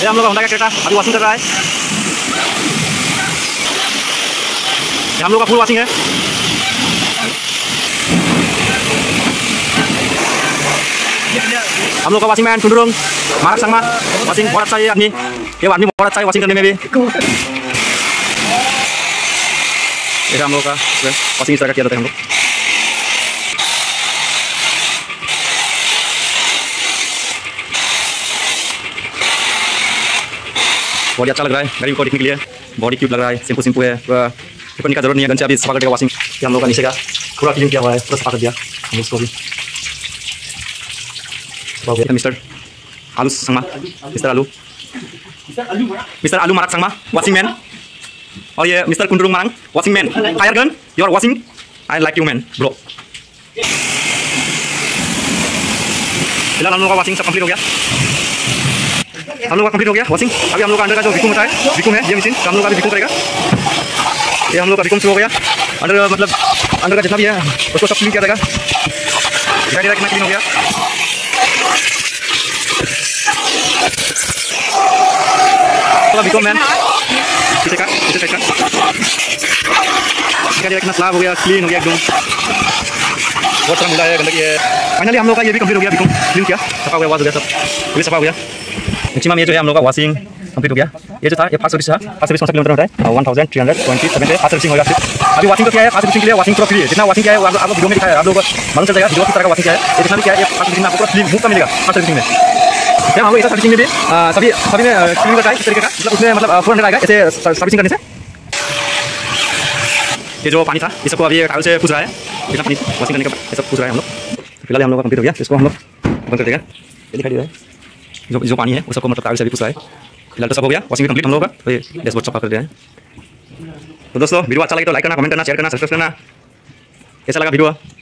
ये हम लोग होंडा का क्रेटा अभी वॉशिंग कर रहा है। ये हम लोग का फुल वॉशिंग है। हम लोग का वॉशिंग मैन टुंडुरुंग मारक संगमा वॉशिंग बहुत अच्छा है आदमी। ये आदमी बहुत अच्छा है वॉशिंग करने में भी। ये हम लोग का वॉशिंग इस तरह का किया जाता है हम लोग। बॉडी अच्छा लग रहा है गाड़ी को देखने के लिए बॉडी क्यूट लग रहा है सिंपल सिंपल है पूरा करने का ज़रूरत नहीं है गन से अभी सफ़ा कर देगा वॉशिंग ये हम लोग का नीचे का पूरा क्लीन किया हुआ है पूरा सफ़ा कर दिया हम लोग उसको भी सफ़ा हो गया मिस्टर आलू संगमा मिस्टर आलू मिस्टर आलू मारक संगमा वॉशिंग मैन और ये मिस्टर कुंडरुंग Marang washing man fire gun you are washing I like you man bro फ़िलहाल हम लोग का वॉशिंग सब कंप्लीट हो गया हम लोग का कंप्लीट हो गया। वॉशिंग अभी हम लोग का अंडर का जो विकुम होता है विकुम है, ये मशीन हम लोग का अभी विकुम करेगा। ये हम लोग का विकुम शुरू हो गया। अंडर मतलब अंडर का जितना भी है, उसको सब क्लीन किया जाएगा। गाड़ी कितना क्लीन हो गया। तो विकुम मैन पीछे का, पीछे साइड का। कितना स्लाब हो गया क्लीन हो गया एकदम। बहुत सारा मिला है, गंदगी है। फाइनली हम लोग का ये भी कंप्लीट हो गया विकुम क्लीन किया। सफ़ा हो गया वाश हो गया सब। ये सफ़ा हो गया। मैक्सिमम ये जो है हम लोग का वॉशिंग कंप्लीट हो गया ये जो था ये फास्ट सर्विस था फास्ट सर्विस कौन सा किलोमीटर होता है one thousand three hundred twenty seven fast servicing होगा अभी वॉशिंग तो क्या है फास्ट सर्विसिंग के लिए वॉशिंग पूरा फ्री है जितना वॉशिंग क्या है आप लोग वीडियो में दिखाया आप लोग मालूम चल जाएगा वीडियो किस तरह का वॉशिंग क्या है जितना भी क्या है फास्ट सर्विसिंग आपको क्लीन मुफ़्त मिलेगा फास्ट सर्विसिंग में क्या हम लोग ऐसा सर्विसिंग में भी। सभी सभी में क्लीन करता है इस तरीके का? मतलब उसमें मतलब फोर हंड्रेड आएगा? ऐसे सर्विसिंग करने से? ये जो पानी था, ये सबको अभी टावल से पूछ रहा है। इतना पानी वॉशिंग करने का सब पूछ रहा है हम लोग। फ़िलहाल हम लोग का कंप्लीट हो गया। इसको हम लोग बंद कर देगा। ये दिखाई दे रहा है। जो जो पानी है वो सबको मतलब कागज़ से भी पूछ है फ़िलहाल तो सब हो गया वॉशिंग भी कंप्लीट हम लोग का तो ये डैशबोर्ड सफ़ा कर दिया है तो दोस्तों वीडियो अच्छा लगे तो लाइक करना कमेंट करना शेयर करना सब्सक्राइब करना कैसा लगा वीडियो